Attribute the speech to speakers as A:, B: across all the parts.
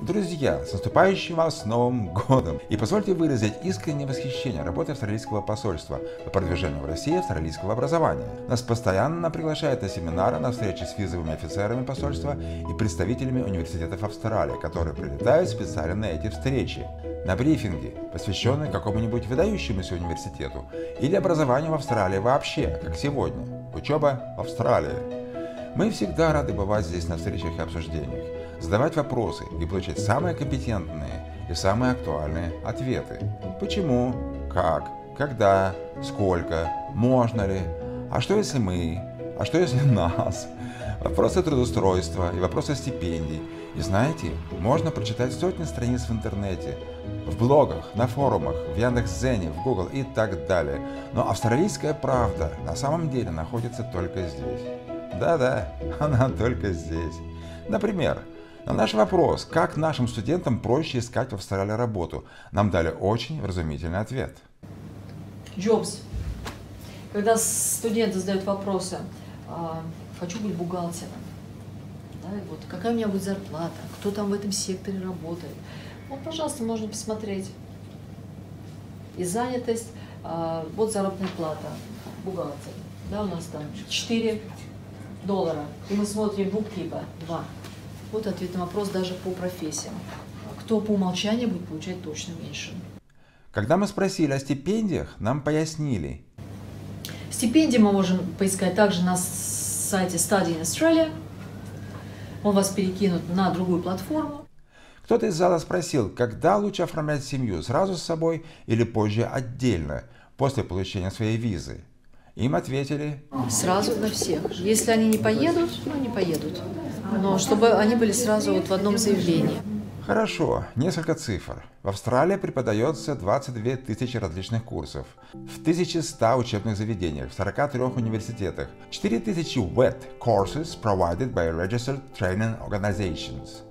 A: Друзья, с наступающим вас Новым Годом! И позвольте выразить искреннее восхищение работой австралийского посольства по продвижению в России австралийского образования. Нас постоянно приглашают на семинары, на встречи с визовыми офицерами посольства и представителями университетов Австралии, которые прилетают специально на эти встречи. На брифинги, посвященные какому-нибудь выдающемуся университету или образованию в Австралии вообще, как сегодня. Учеба в Австралии. Мы всегда рады бывать здесь на встречах и обсуждениях задавать вопросы и получать самые компетентные и самые актуальные ответы. Почему, как, когда, сколько, можно ли, а что если мы, а что если нас, вопросы трудоустройства и вопросы стипендий. И знаете, можно прочитать сотни страниц в интернете, в блогах, на форумах, в Яндекс.Зене, в Google и так далее. Но австралийская правда на самом деле находится только здесь. Да-да, она только здесь. Например, на наш вопрос, как нашим студентам проще искать в Австралии работу, нам дали очень вразумительный ответ.
B: Джобс. Когда студенты задают вопросы, а, хочу быть бухгалтером, да, вот, какая у меня будет зарплата, кто там в этом секторе работает, ну, пожалуйста, можно посмотреть. И занятость, а, вот заработная плата, бухгалтер, да, у нас там 4 доллара, и мы смотрим буккипа 2. Вот ответ на вопрос даже по профессиям. Кто по умолчанию будет получать точно меньше.
A: Когда мы спросили о стипендиях, нам пояснили.
B: Стипендии мы можем поискать также на сайте Study in Australia. Он вас перекинут на другую платформу.
A: Кто-то из зала спросил, когда лучше оформлять семью, сразу с собой или позже отдельно, после получения своей визы. Им ответили...
B: Сразу на всех. Если они не поедут, ну не поедут но чтобы они были сразу вот в одном заявлении.
A: Хорошо, несколько цифр. В Австралии преподается 22 тысячи различных курсов, в 1100 учебных заведениях, в 43 университетах, 4000 WET courses provided by registered training organizations.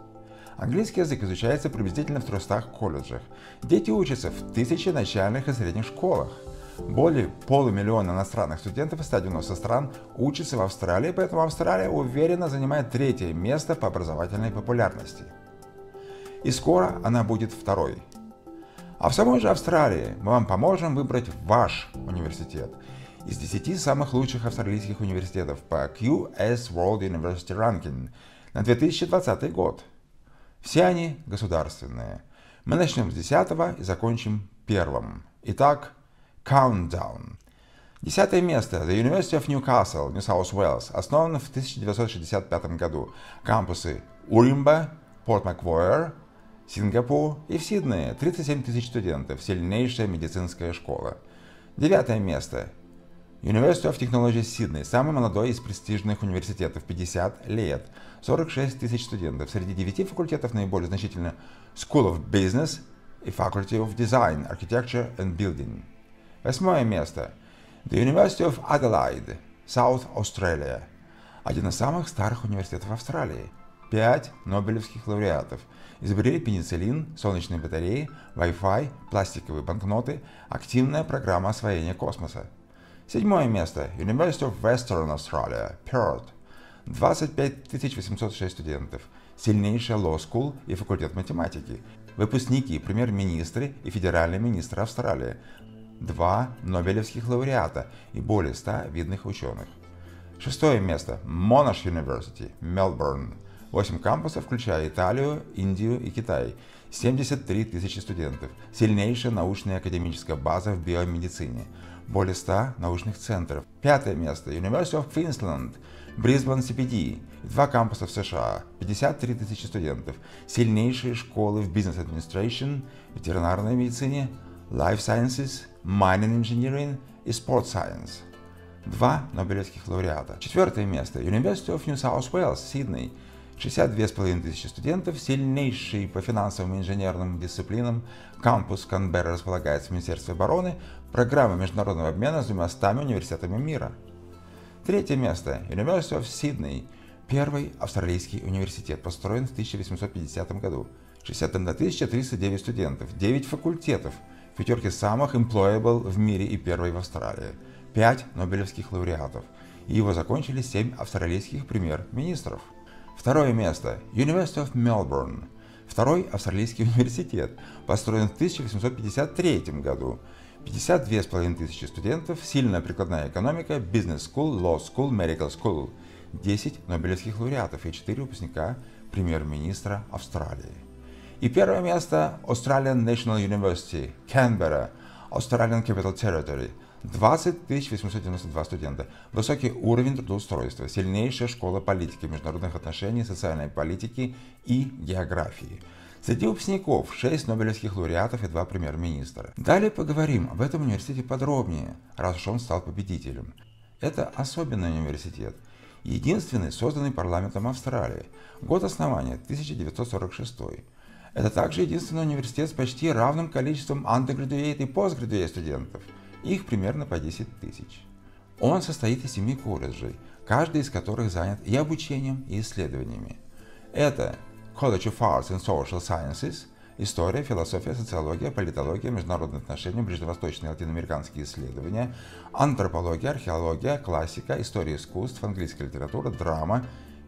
A: Английский язык изучается приблизительно в 300 колледжах. Дети учатся в тысячи начальных и средних школах. Более полумиллиона иностранных студентов из 190 стран учатся в Австралии, поэтому Австралия уверенно занимает третье место по образовательной популярности. И скоро она будет второй. А в самой же Австралии мы вам поможем выбрать ваш университет из 10 самых лучших австралийских университетов по QS World University Ranking на 2020 год. Все они государственные. Мы начнем с 10 и закончим первым. Итак, Countdown. Десятое место. The University of Newcastle, New South Wales, основан в 1965 году. Кампусы Уримба, Порт Маквойер, Сингапур и в Сиднее 37 тысяч студентов, сильнейшая медицинская школа. Девятое место. University of Technology Sydney, самый молодой из престижных университетов, 50 лет, 46 тысяч студентов. Среди девяти факультетов наиболее значительно School of Business и Faculty of Design, Architecture and Building. Восьмое место. The University of Adelaide, South Australia. Один из самых старых университетов Австралии. Пять Нобелевских лауреатов. Изобрели пенициллин, солнечные батареи, Wi-Fi, пластиковые банкноты, активная программа освоения космоса. Седьмое место. University of Western Australia, Perth. 25 806 студентов. Сильнейшая Law School и факультет математики. Выпускники, премьер-министры и федеральный министр Австралии два Нобелевских лауреата и более 100 видных ученых. Шестое место – Monash University, Мелбурн. Восемь кампусов, включая Италию, Индию и Китай. 73 тысячи студентов. Сильнейшая научная академическая база в биомедицине. Более 100 научных центров. Пятое место – University of Queensland, Брисбен CPD. Два кампуса в США. 53 тысячи студентов. Сильнейшие школы в бизнес Administration, ветеринарной медицине, Life Sciences, Mining Engineering и Sport Science. Два Нобелевских лауреата. Четвертое место. University of New South Wales, Сидней. 62,5 тысячи студентов, сильнейший по финансовым и инженерным дисциплинам. Кампус Канберра располагается в Министерстве обороны. Программа международного обмена с двумя стами университетами мира. Третье место. University of Sydney. Первый австралийский университет, построен в 1850 году. 61 309 студентов, 9 факультетов – в пятерке самых employable в мире и первой в Австралии, пять нобелевских лауреатов, и его закончили семь австралийских премьер-министров. Второе место – University of Melbourne, Второй – Австралийский университет, построен в 1853 году. 52,5 тысячи студентов, сильная прикладная экономика, бизнес-скул, law-school, medical school. 10 нобелевских лауреатов и 4 выпускника премьер-министра Австралии. И первое место – Australian National University, Canberra, Australian Capital Territory – 20 892 студента. Высокий уровень трудоустройства, сильнейшая школа политики, международных отношений, социальной политики и географии. Среди выпускников 6 нобелевских лауреатов и 2 премьер-министра. Далее поговорим об этом университете подробнее, раз уж он стал победителем. Это особенный университет, единственный, созданный парламентом Австралии. Год основания 1946. Это также единственный университет с почти равным количеством undergraduate и postgraduate студентов – их примерно по 10 тысяч. Он состоит из семи колледжей, каждый из которых занят и обучением, и исследованиями. Это College of Arts and Social Sciences, история, философия, социология, политология, международные отношения, ближневосточные и латиноамериканские исследования, антропология, археология, классика, история искусств, английская литература, драма,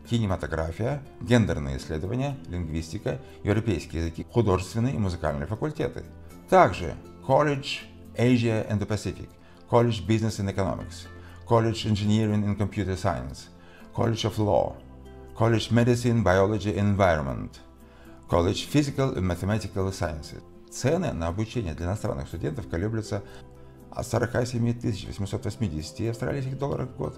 A: кинематография, гендерные исследования, лингвистика, европейские языки, художественные и музыкальные факультеты. Также College Asia and the Pacific, College Business and Economics, College Engineering and Computer Science, College of Law, College Medicine, Biology and Environment, College Physical and Mathematical Sciences. Цены на обучение для иностранных студентов колеблются от 47 880 австралийских долларов в год.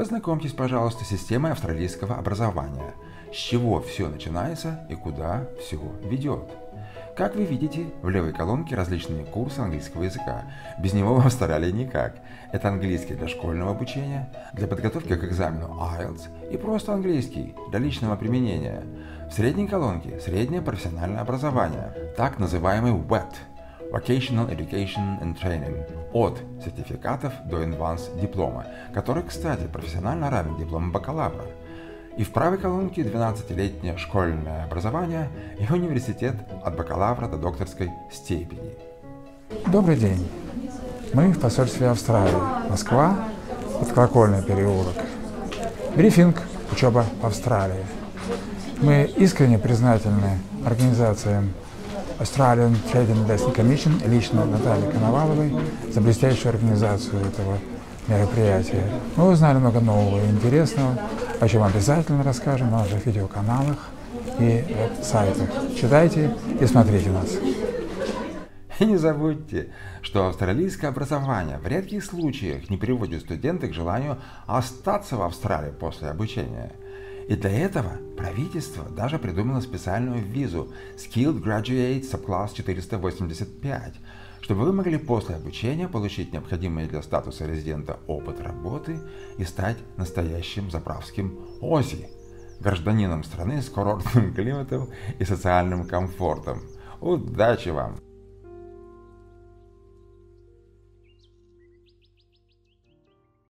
A: Познакомьтесь, пожалуйста, с системой австралийского образования, с чего все начинается и куда все ведет. Как вы видите, в левой колонке различные курсы английского языка. Без него в Австралии никак. Это английский для школьного обучения, для подготовки к экзамену IELTS и просто английский для личного применения. В средней колонке среднее профессиональное образование, так называемый WET – Vocational Education and Training – от сертификатов до advanced диплома, который, кстати, профессионально равен диплому бакалавра – и в правой колонке 12-летнее школьное образование и университет от бакалавра до докторской степени.
C: Добрый день. Мы в посольстве Австралии. Москва, подколокольный переулок. Брифинг «Учеба в Австралии». Мы искренне признательны организациям Australian Trade Investment Commission лично Наталье Коноваловой за блестящую организацию этого мероприятия. Мы узнали много нового и интересного о чем обязательно расскажем на наших видеоканалах и сайтах. Читайте и смотрите нас.
A: И не забудьте, что австралийское образование в редких случаях не приводит студента к желанию остаться в Австралии после обучения. И для этого правительство даже придумало специальную визу Skilled Graduate Subclass 485, чтобы вы могли после обучения получить необходимый для статуса резидента опыт работы и стать настоящим заправским ОЗИ, гражданином страны с курортным климатом и социальным комфортом. Удачи вам!